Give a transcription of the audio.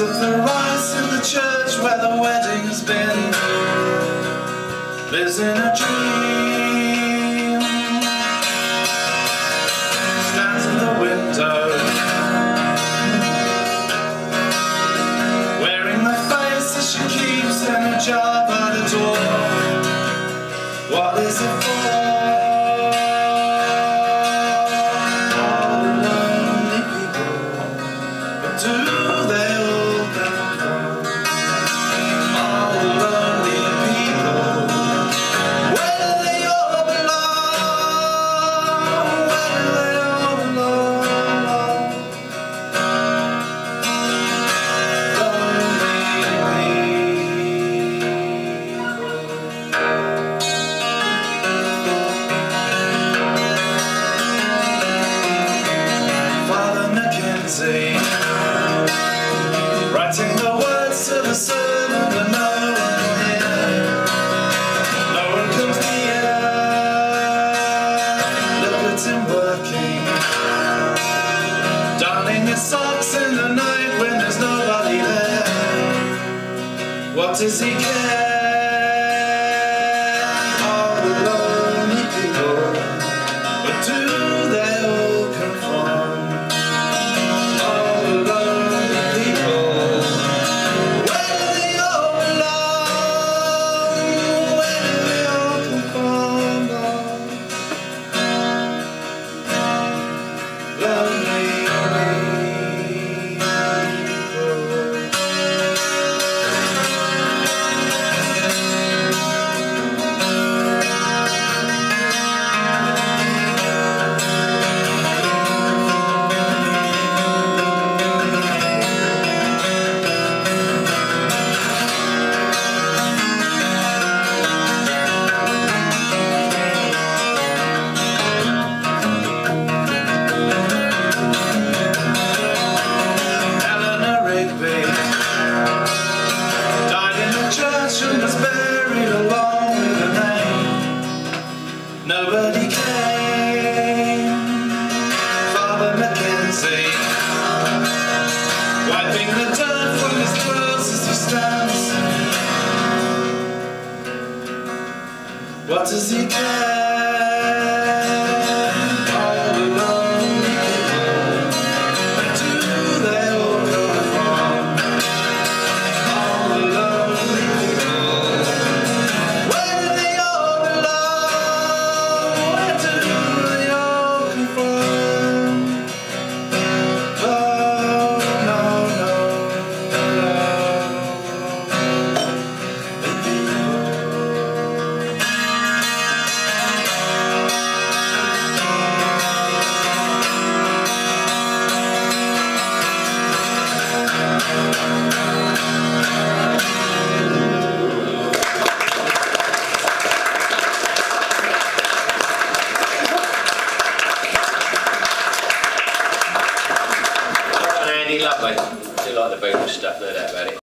of the rice in the church where the wedding's been lives in a dream. socks in the night when there's nobody there. What does he care? What does he care? I do like the bonus stuff, there, doubt about.